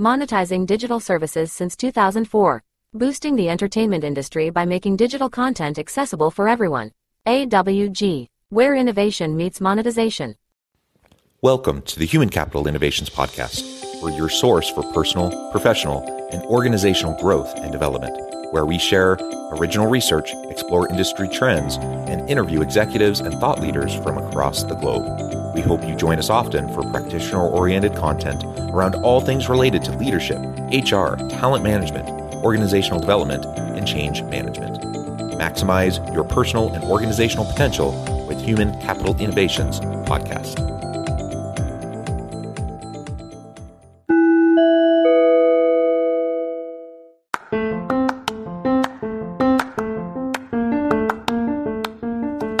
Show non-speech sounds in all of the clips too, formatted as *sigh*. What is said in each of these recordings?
monetizing digital services since 2004, boosting the entertainment industry by making digital content accessible for everyone. AWG, where innovation meets monetization. Welcome to the Human Capital Innovations Podcast, where your source for personal, professional, and organizational growth and development, where we share original research, explore industry trends, and interview executives and thought leaders from across the globe. We hope you join us often for practitioner oriented content around all things related to leadership, HR, talent management, organizational development, and change management. Maximize your personal and organizational potential with Human Capital Innovations podcast.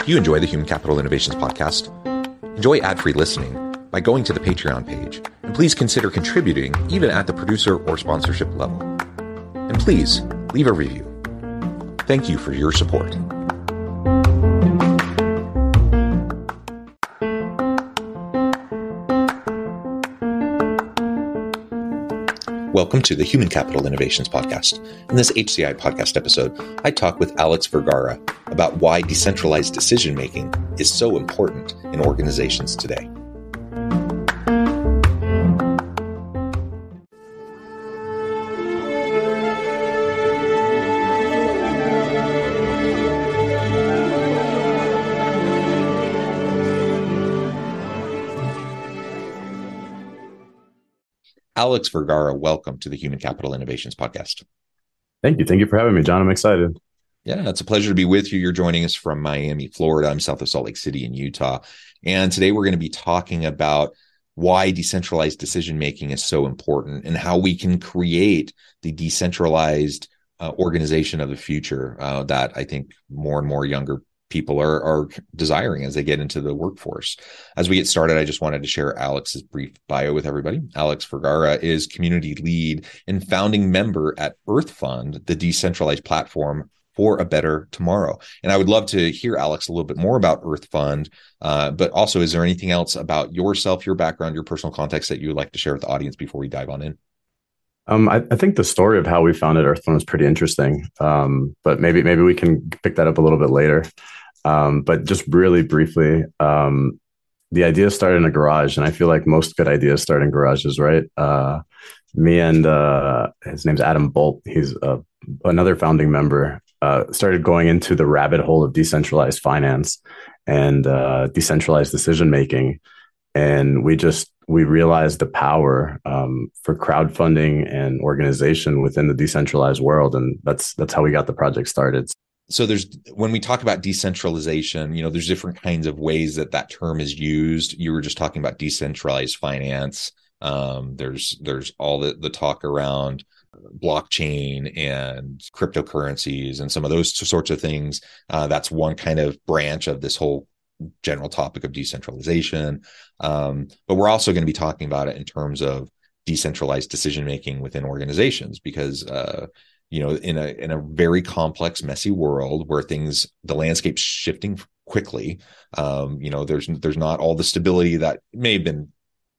You enjoy the Human Capital Innovations podcast? Enjoy ad free listening by going to the Patreon page, and please consider contributing even at the producer or sponsorship level. And please leave a review. Thank you for your support. Welcome to the Human Capital Innovations Podcast. In this HCI podcast episode, I talk with Alex Vergara about why decentralized decision making is so important in organizations today. Alex Vergara, welcome to the Human Capital Innovations Podcast. Thank you. Thank you for having me, John. I'm excited. Yeah, it's a pleasure to be with you. You're joining us from Miami, Florida. I'm south of Salt Lake City in Utah. And today we're going to be talking about why decentralized decision making is so important and how we can create the decentralized uh, organization of the future uh, that I think more and more younger people are are desiring as they get into the workforce. As we get started, I just wanted to share Alex's brief bio with everybody. Alex Vergara is community lead and founding member at Earth Fund, the decentralized platform for a better tomorrow. And I would love to hear Alex a little bit more about Earth Fund, uh, but also is there anything else about yourself, your background, your personal context that you would like to share with the audience before we dive on in? Um, I, I, think the story of how we founded Earth Fund is pretty interesting, um, but maybe maybe we can pick that up a little bit later. Um, but just really briefly, um, the idea started in a garage, and I feel like most good ideas start in garages, right? Uh, me and uh, his name's Adam Bolt. He's uh, another founding member. Uh, started going into the rabbit hole of decentralized finance and uh, decentralized decision making, and we just we realized the power um, for crowdfunding and organization within the decentralized world, and that's that's how we got the project started. So there's when we talk about decentralization you know there's different kinds of ways that that term is used. You were just talking about decentralized finance. Um, there's there's all the, the talk around blockchain and cryptocurrencies and some of those sorts of things uh, that's one kind of branch of this whole general topic of decentralization. Um, but we're also going to be talking about it in terms of decentralized decision making within organizations because uh, you know in a in a very complex messy world where things the landscape's shifting quickly um you know there's there's not all the stability that may have been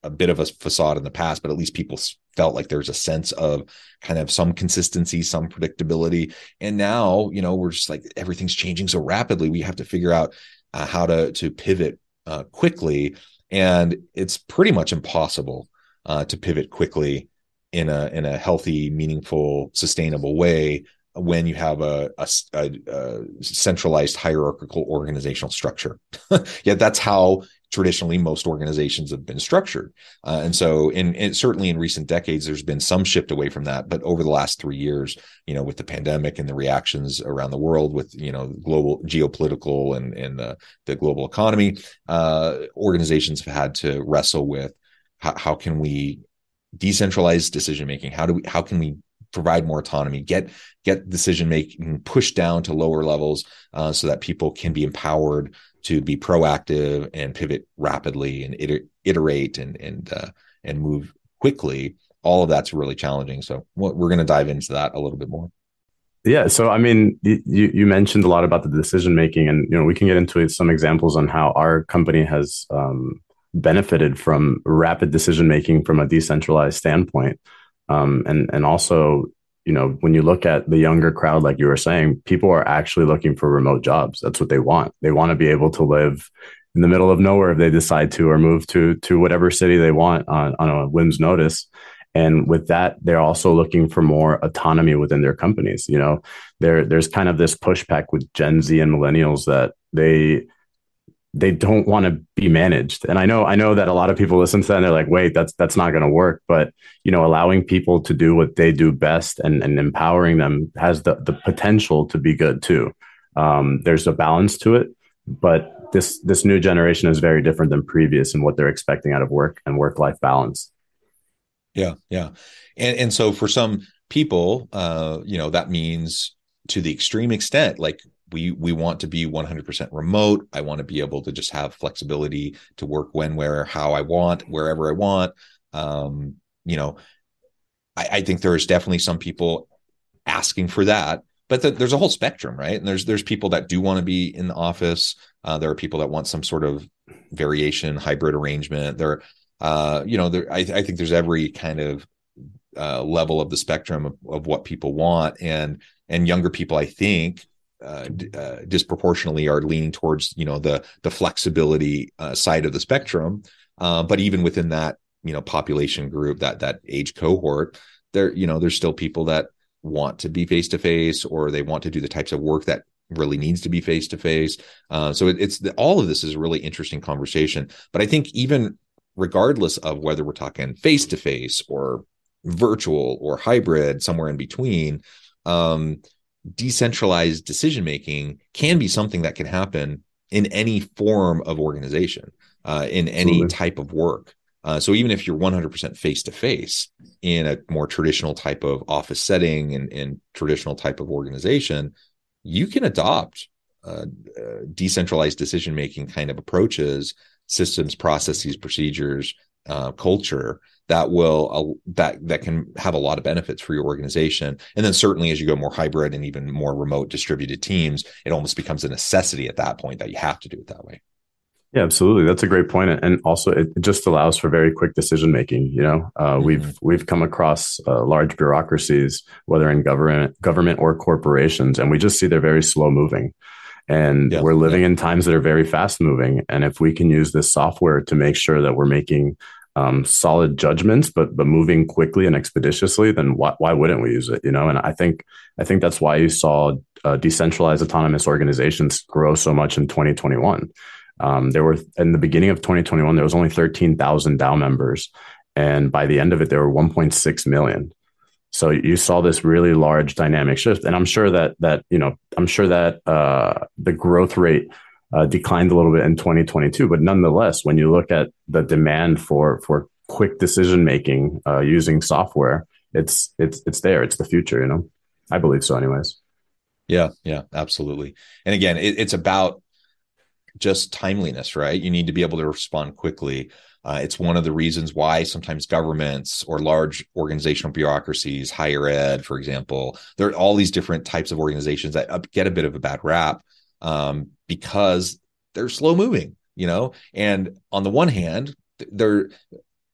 a bit of a facade in the past but at least people felt like there's a sense of kind of some consistency some predictability and now you know we're just like everything's changing so rapidly we have to figure out uh, how to to pivot uh, quickly and it's pretty much impossible uh, to pivot quickly in a in a healthy, meaningful, sustainable way when you have a, a, a, a centralized hierarchical organizational structure. *laughs* yeah, that's how traditionally most organizations have been structured. Uh, and so, in, in, certainly in recent decades, there's been some shift away from that. But over the last three years, you know, with the pandemic and the reactions around the world, with you know global geopolitical and and the, the global economy, uh, organizations have had to wrestle with how, how can we decentralize decision making how do we how can we provide more autonomy get get decision making pushed down to lower levels uh, so that people can be empowered to be proactive and pivot rapidly and iter- iterate and and uh, and move quickly all of that's really challenging so we're going to dive into that a little bit more yeah so i mean you you mentioned a lot about the decision making and you know we can get into some examples on how our company has um, benefited from rapid decision making from a decentralized standpoint. Um, and and also, you know, when you look at the younger crowd, like you were saying, people are actually looking for remote jobs. That's what they want. They want to be able to live in the middle of nowhere if they decide to, or move to to whatever city they want on, on a whim's notice. And with that, they're also looking for more autonomy within their companies. You know, there there's kind of this pushback with Gen Z and millennials that they they don't want to be managed. And I know I know that a lot of people listen to that and they're like, wait, that's that's not going to work. But you know, allowing people to do what they do best and, and empowering them has the the potential to be good too. Um, there's a balance to it, but this this new generation is very different than previous in what they're expecting out of work and work life balance. Yeah, yeah, and and so for some people, uh, you know, that means to the extreme extent, like we we want to be 100% remote. I want to be able to just have flexibility to work when, where, how I want, wherever I want. Um, you know, I, I think there is definitely some people asking for that, but the, there's a whole spectrum, right? And there's there's people that do want to be in the office. Uh, there are people that want some sort of variation, hybrid arrangement. There uh, you know, there, I, I, think there's every kind of uh, level of the spectrum of, of, what people want, and and younger people, I think, uh, uh, disproportionately are leaning towards you know the the flexibility uh, side of the spectrum. Uh, but even within that, you know, population group, that that age cohort, there, you know, there's still people that want to be face to face, or they want to do the types of work that really needs to be face to face. So it, it's the, all of this is a really interesting conversation. But I think even regardless of whether we're talking face to face or virtual or hybrid, somewhere in between, um, decentralized decision making can be something that can happen in any form of organization, uh, in any Absolutely. type of work. Uh, so even if you're 100% face to face in a more traditional type of office setting and, and traditional type of organization, you can adopt uh, uh decentralized decision making kind of approaches systems, processes, procedures, uh, culture that will uh, that that can have a lot of benefits for your organization. And then certainly as you go more hybrid and even more remote distributed teams, it almost becomes a necessity at that point that you have to do it that way. Yeah, absolutely. That's a great point, and also it just allows for very quick decision making. You know, uh, mm-hmm. we've we've come across uh, large bureaucracies, whether in government, government or corporations, and we just see they're very slow moving. And yeah, we're living yeah. in times that are very fast moving. And if we can use this software to make sure that we're making um, solid judgments, but but moving quickly and expeditiously, then why, why wouldn't we use it? You know, and I think I think that's why you saw uh, decentralized autonomous organizations grow so much in 2021. Um, there were in the beginning of 2021, there was only 13,000 DAO members, and by the end of it, there were 1.6 million. So you saw this really large dynamic shift, and I'm sure that that you know I'm sure that uh, the growth rate uh, declined a little bit in 2022, but nonetheless, when you look at the demand for for quick decision making uh, using software, it's it's it's there. It's the future. You know, I believe so. Anyways. Yeah, yeah, absolutely. And again, it, it's about just timeliness, right? You need to be able to respond quickly. Uh, it's one of the reasons why sometimes governments or large organizational bureaucracies, higher ed, for example, there are all these different types of organizations that get a bit of a bad rap um, because they're slow moving, you know. And on the one hand, they're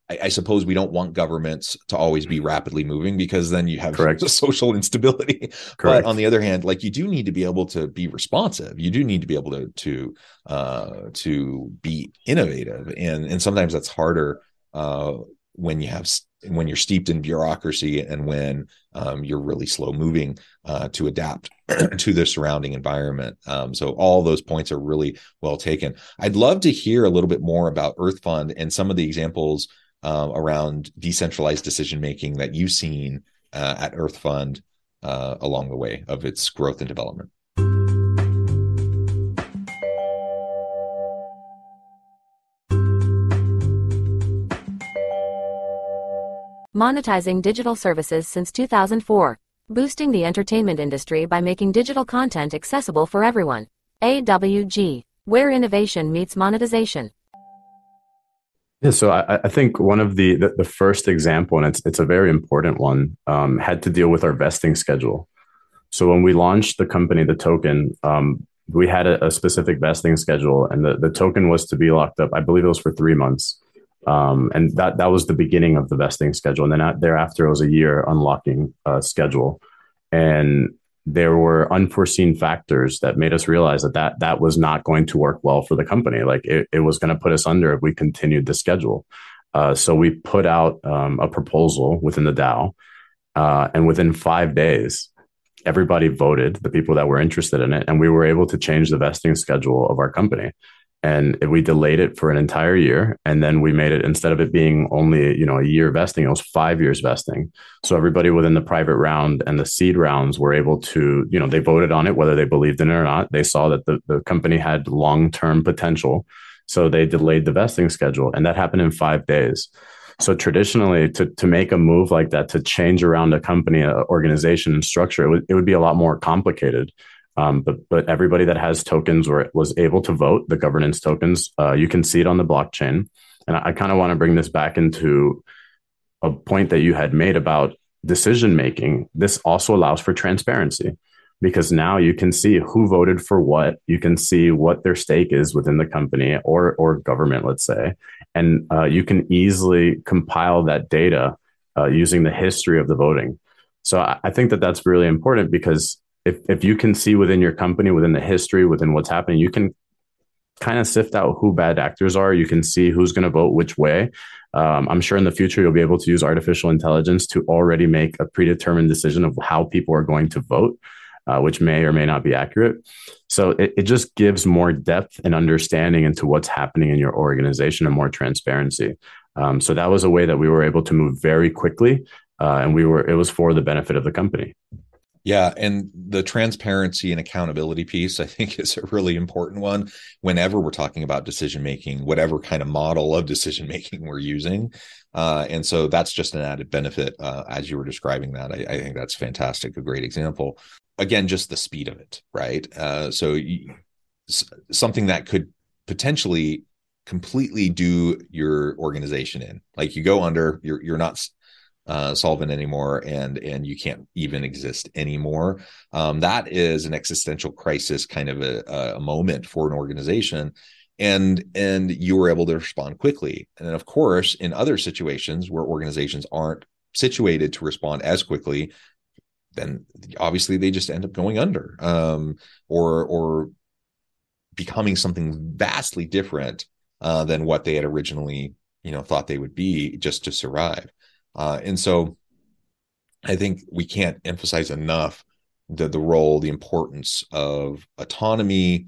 I, I, suppose we don't want governments to always be rapidly moving because then you have *laughs* Correct. social instability. *laughs* Correct. But on the other hand, like you do need to be able to be responsive. You do need to be able to to uh, to be innovative, and and sometimes that's harder uh, when you have when you're steeped in bureaucracy and when um, you're really slow moving uh, to adapt *clears throat* to the surrounding environment. Um, so all those points are really well taken. I'd love to hear a little bit more about Earth Fund and some of the examples uh, around decentralized decision making that you've seen uh, at Earth Fund uh, along the way of its growth and development? Monetizing digital services since 2004, boosting the entertainment industry by making digital content accessible for everyone. AWG, where innovation meets monetization. Yeah, so I, I think one of the, the, the first example, and it's it's a very important one, um, had to deal with our vesting schedule. So when we launched the company, the token, um, we had a, a, specific vesting schedule, and the, the token was to be locked up. I believe it was for three months. Um, and that that was the beginning of the vesting schedule. And then thereafter, it was a year unlocking uh, schedule. And there were unforeseen factors that made us realize that that, that was not going to work well for the company. Like it, it was going to put us under if we continued the schedule. Uh, so we put out um, a proposal within the DAO. Uh, and within five days, everybody voted, the people that were interested in it, and we were able to change the vesting schedule of our company and we delayed it for an entire year and then we made it instead of it being only you know a year vesting it was five years vesting. So everybody within the private round and the seed rounds were able to you know they voted on it whether they believed in it or not. They saw that the, the company had long-term potential so they delayed the vesting schedule and that happened in five days. So traditionally to, to make a move like that to change around a company a organization and structure it would, it would be a lot more complicated um, but but everybody that has tokens or was able to vote the governance tokens, uh, you can see it on the blockchain. And I, I kind of want to bring this back into a point that you had made about decision making. This also allows for transparency because now you can see who voted for what. You can see what their stake is within the company or or government, let's say, and uh, you can easily compile that data uh, using the history of the voting. So I, I think that that's really important because if if you can see within your company, within the history, within what's happening, you can kind of sift out who bad actors are. You can see who's going to vote which way. Um, I'm sure in the future you'll be able to use artificial intelligence to already make a predetermined decision of how people are going to vote, uh, which may or may not be accurate. So it, it just gives more depth and understanding into what's happening in your organization and more transparency. Um, so that was a way that we were able to move very quickly, uh, and we were it was for the benefit of the company. Yeah, and the transparency and accountability piece, I think, is a really important one whenever we're talking about decision making, whatever kind of model of decision making we're using. Uh, and so that's just an added benefit uh, as you were describing that. I, I, think that's fantastic, a great example. Again, just the speed of it, right? Uh, so you, something that could potentially completely do your organization in, like you go under, you're you're not uh, solvent anymore and and you can't even exist anymore. Um, that is an existential crisis kind of a, a moment for an organization. And and you were able to respond quickly. And then of course in other situations where organizations aren't situated to respond as quickly then obviously they just end up going under um, or or becoming something vastly different uh, than what they had originally you know thought they would be just to survive uh, and so I think we can't emphasize enough the, the role, the importance of autonomy,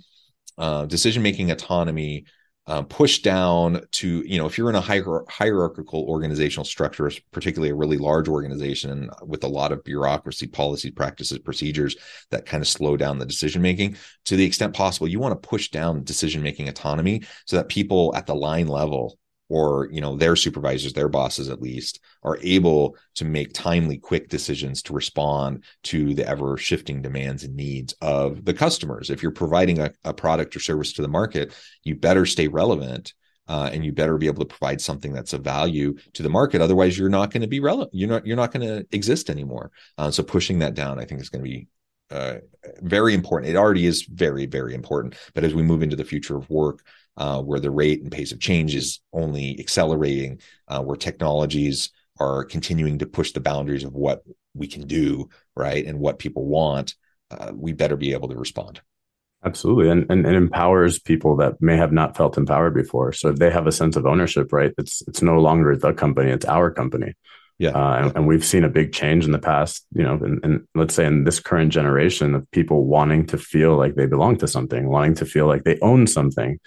uh, decision making autonomy, uh, push down to, you know, if you're in a hier- hierarchical organizational structure, particularly a really large organization with a lot of bureaucracy, policy, practices, procedures that kind of slow down the decision making, to the extent possible, you want to push down decision making autonomy so that people at the line level or you know their supervisors their bosses at least are able to make timely quick decisions to respond to the ever shifting demands and needs of the customers. If you're providing a, a product or service to the market you better stay relevant uh, and you better be able to provide something that's of value to the market. Otherwise you're not going to be relevant you're not you're not going to exist anymore. Uh, so pushing that down i think is going to be uh, very important. It already is very, very important. But as we move into the future of work, uh, where the rate and pace of change is only accelerating, uh, where technologies are continuing to push the boundaries of what we can do, right, and what people want, uh, we better be able to respond. Absolutely, and, and it empowers people that may have not felt empowered before. So if they have a sense of ownership, right, it's it's no longer the company; it's our company. Yeah, uh, and, and, we've seen a big change in the past. You know, and let's say in this current generation of people wanting to feel like they belong to something, wanting to feel like they own something,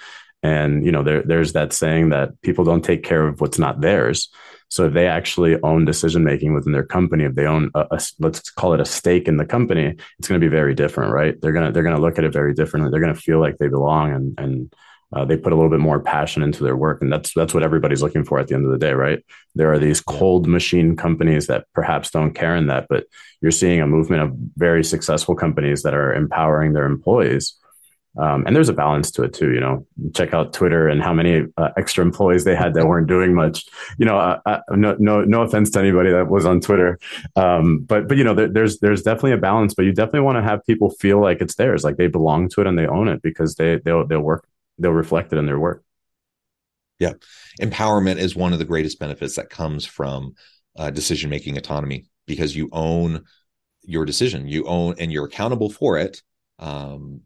and you know, there, there's that saying that people don't take care of what's not theirs. So if they actually own decision making within their company, if they own a, a, let's call it a stake in the company, it's going to be very different, right? They're gonna they're gonna look at it very differently. They're gonna feel like they belong and and uh, they put a little bit more passion into their work, and that's that's what everybody's looking for at the end of the day, right? There are these cold machine companies that perhaps don't care in that, but you're seeing a movement of very successful companies that are empowering their employees um, and there's a balance to it too. You know, check out Twitter and how many uh, extra employees they had that weren't doing much. You know, uh, uh, no, no, no offense to anybody that was on Twitter, um, but but you know, there, there's there's definitely a balance. But you definitely want to have people feel like it's theirs, like they belong to it and they own it because they they'll they'll work they'll reflect it in their work. Yeah. Empowerment is one of the greatest benefits that comes from uh, decision making autonomy because you own your decision, you own and you're accountable for it. Um,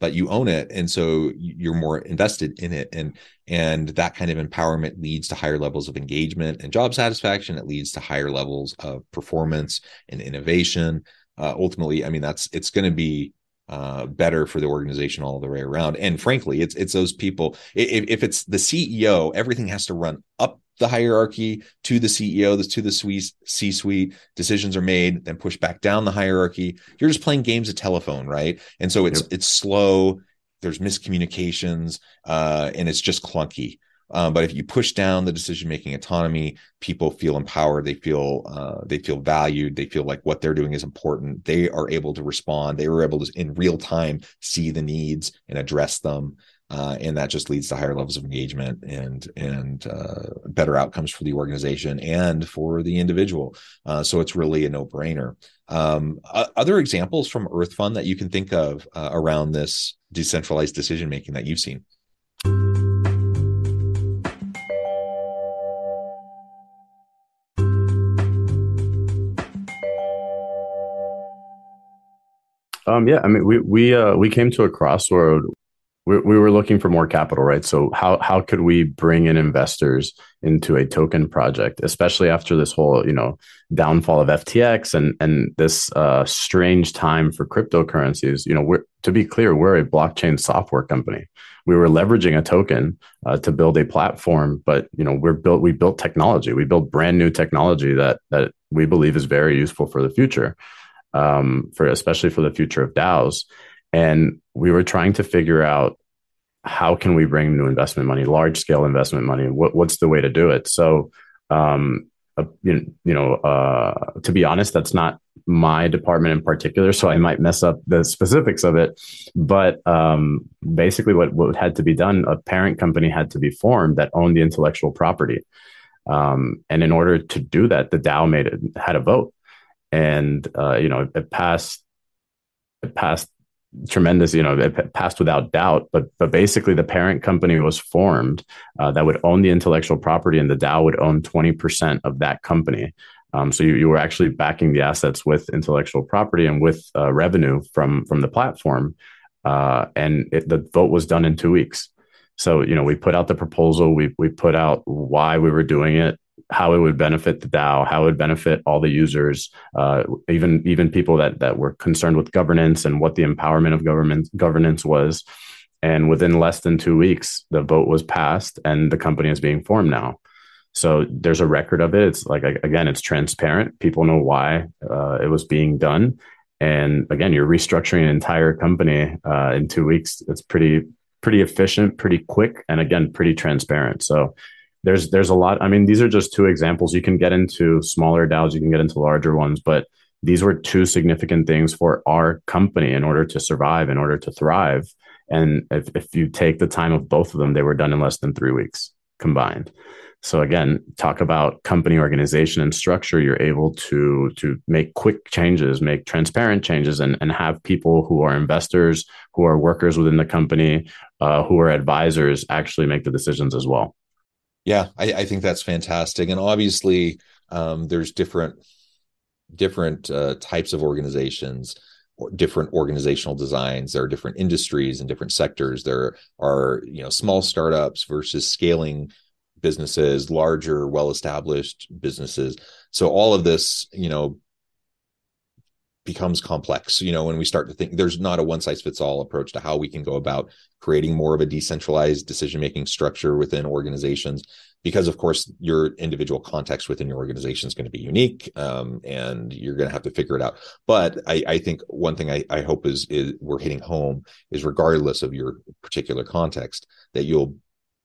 but you own it and so you're more invested in it and and that kind of empowerment leads to higher levels of engagement and job satisfaction it leads to higher levels of performance and innovation uh, ultimately i mean that's it's going to be uh, better for the organization all the way around. And frankly, it's it's those people. If, if it's the CEO, everything has to run up the hierarchy to the CEO, this to the suite C suite. Decisions are made, then push back down the hierarchy. You're just playing games of telephone, right? And so it's yep. it's slow. There's miscommunications, uh, and it's just clunky. Um, but if you push down the decision making autonomy, people feel empowered. They feel uh, they feel valued. They feel like what they're doing is important. They are able to respond. They were able to in real time see the needs and address them. Uh, and that just leads to higher levels of engagement and and uh, better outcomes for the organization and for the individual. Uh, so it's really a no brainer. Um, other examples from Earth Fund that you can think of uh, around this decentralized decision making that you've seen. Um, yeah, I mean, we we uh, we came to a crossroad. We, we were looking for more capital, right? So how how could we bring in investors into a token project, especially after this whole you know downfall of FTX and and this uh, strange time for cryptocurrencies? You know, we're to be clear, we're a blockchain software company. We were leveraging a token uh, to build a platform, but you know, we're built. We built technology. We built brand new technology that that we believe is very useful for the future um, for especially for the future of DAOs. And we were trying to figure out how can we bring new investment money, large scale investment money. What, what's the way to do it? So, um, uh, you, you know, uh, to be honest, that's not my department in particular, so I might mess up the specifics of it. But um, basically, what what had to be done, a parent company had to be formed that owned the intellectual property. Um, and in order to do that, the DAO made it had a vote and uh, you know it passed it passed tremendous you know it passed without doubt. But but basically the parent company was formed uh, that would own the intellectual property and the dao would own 20% of that company. Um, so you, you were actually backing the assets with intellectual property and with uh, revenue from from the platform uh, and it, the vote was done in two weeks. So you know we put out the proposal we we put out why we were doing it how it would benefit the DAO, how it would benefit all the users, uh, even even people that that were concerned with governance and what the empowerment of government governance was. And within less than two weeks, the vote was passed, and the company is being formed now. So there's a record of it. It's like again, it's transparent. People know why uh, it was being done. And again, you're restructuring an entire company uh, in two weeks. It's pretty pretty efficient, pretty quick, and again, pretty transparent. So there's there's a lot. I mean, these are just two examples. You can get into smaller DAOs, you can get into larger ones, but these were two significant things for our company in order to survive, in order to thrive. And if, if you take the time of both of them, they were done in less than three weeks combined. So again, talk about company organization and structure. You're able to to make quick changes, make transparent changes, and and have people who are investors, who are workers within the company, uh, who are advisors, actually make the decisions as well. Yeah, I, I think that's fantastic, and obviously, um, there's different different uh, types of organizations different organizational designs. There are different industries and different sectors. There are you know small startups versus scaling businesses larger well established businesses. So all of this you know becomes complex. You know when we start to think there's not a one size fits all approach to how we can go about creating more of a decentralized decision making structure within organizations because of course your individual context within your organization is going to be unique um, and you're going to have to figure it out. But i, I think one thing I, I hope is, is we're hitting home is regardless of your particular context that you'll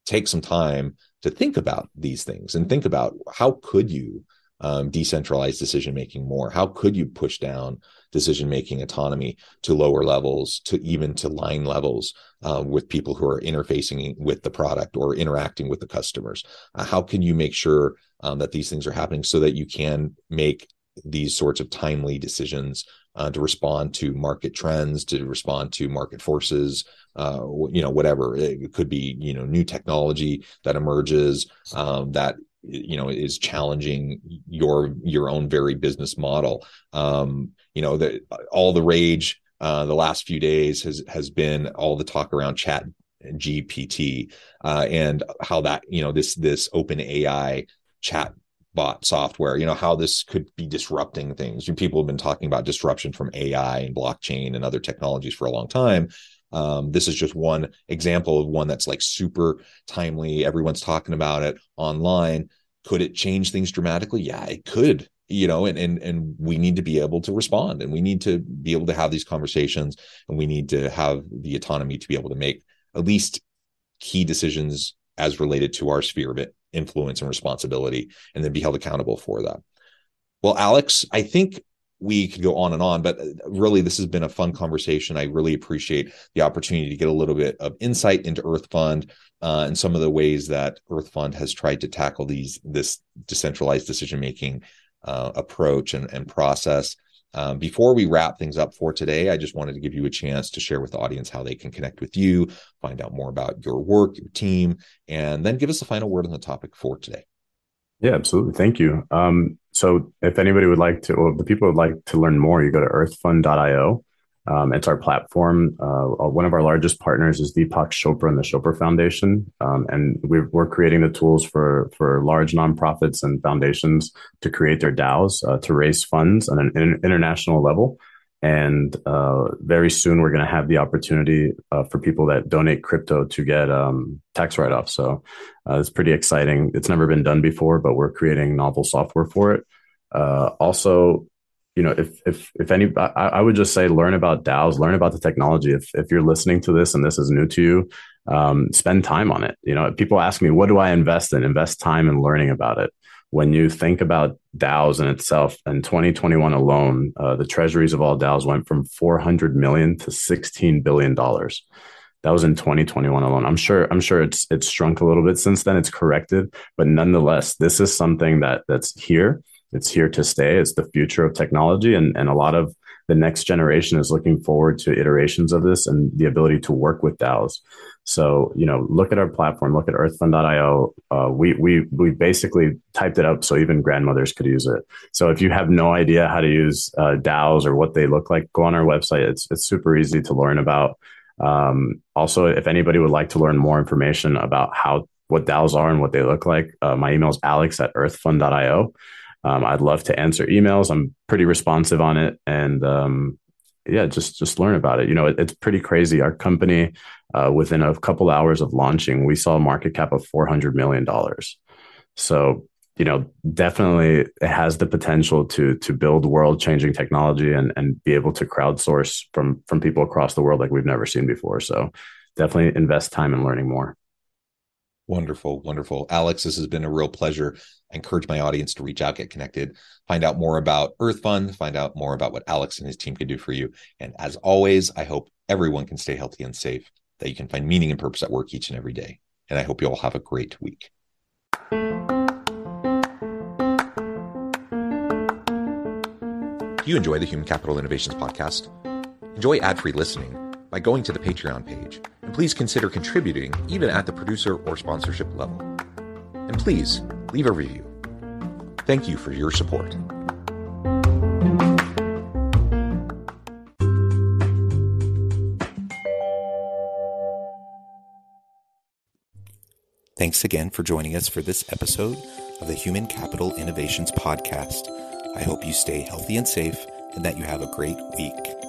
take some time to think about these things and think about how could you um, decentralized decision making more? How could you push down decision making autonomy to lower levels, to even to line levels uh, with people who are interfacing with the product or interacting with the customers? Uh, how can you make sure um, that these things are happening so that you can make these sorts of timely decisions uh, to respond to market trends, to respond to market forces, uh, you know, whatever. It could be, you know, new technology that emerges um, that you know is challenging your your own very business model. Um, you know, that all the rage uh, the last few days has has been all the talk around chat GPT uh, and how that you know this this open AI chat bot software you know how this could be disrupting things people have been talking about disruption from ai and blockchain and other technologies for a long time um, this is just one example of one that's like super timely. Everyone's talking about it online. Could it change things dramatically? Yeah, it could. You know, and and and we need to be able to respond, and we need to be able to have these conversations, and we need to have the autonomy to be able to make at least key decisions as related to our sphere of influence and responsibility, and then be held accountable for that. Well, Alex, I think we could go on and on, but uh, really, this has been a fun conversation. I really appreciate the opportunity to get a little bit of insight into Earth Fund uh, and some of the ways that Earth Fund has tried to tackle these this decentralized decision making uh, approach and, and process. Um, before we wrap things up for today, I just wanted to give you a chance to share with the audience how they can connect with you, find out more about your work, your team, and then give us a final word on the topic for today. Yeah, absolutely. Thank you. Um, so if anybody would like to, or the people would like to learn more, you go to earthfund.io. Um, it's our platform. Uh, uh, one of our largest partners is Deepak Chopra and the Chopra Foundation, um, and we're, we're creating the tools for for large nonprofits and foundations to create their DAOs uh, to raise funds on an international level. And uh, very soon, we're going to have the opportunity uh, for people that donate crypto to get um, tax write off. So uh, it's pretty exciting. It's never been done before, but we're creating novel software for it. Uh, also, you know, if if if any, I, I, would just say learn about DAOs, learn about the technology. If if you're listening to this and this is new to you, um, spend time on it. You know, people ask me, what do I invest in? Invest time in learning about it when you think about DAOs in itself, in 2021 alone, uh, the treasuries of all DAOs went from 400 million to 16 billion dollars. That was in 2021 alone. I'm sure. I'm sure it's it's shrunk a little bit since then. It's corrected, but nonetheless, this is something that that's here. It's here to stay. It's the future of technology, and and a lot of the next generation is looking forward to iterations of this and the ability to work with DAOs. So, you know, look at our platform, look at earthfund.io. Uh, we, we, we basically typed it up so even grandmothers could use it. So if you have no idea how to use uh, DAOs or what they look like, go on our website. It's, it's super easy to learn about. Um, also, if anybody would like to learn more information about how, what DAOs are and what they look like, uh, my email is alex at earthfund.io. Um, I'd love to answer emails. I'm pretty responsive on it. And, um, yeah, just just learn about it. You know, it, it's pretty crazy. Our company, uh, within a couple hours of launching, we saw a market cap of four hundred million dollars. So you know, definitely it has the potential to to build world changing technology and and be able to crowdsource from from people across the world like we've never seen before. So definitely invest time in learning more. Wonderful, wonderful. Alex, this has been a real pleasure. I encourage my audience to reach out, get connected, find out more about Earth Fund, find out more about what Alex and his team can do for you. And as always, I hope everyone can stay healthy and safe, that you can find meaning and purpose at work each and every day. And I hope you all have a great week. Do you enjoy the Human Capital Innovations podcast? Enjoy ad free listening by going to the Patreon page, please consider contributing even at the producer or sponsorship level. And please leave a review. Thank you for your support. Thanks again for joining us for this episode of the Human Capital Innovations Podcast. I hope you stay healthy and safe and that you have a great week.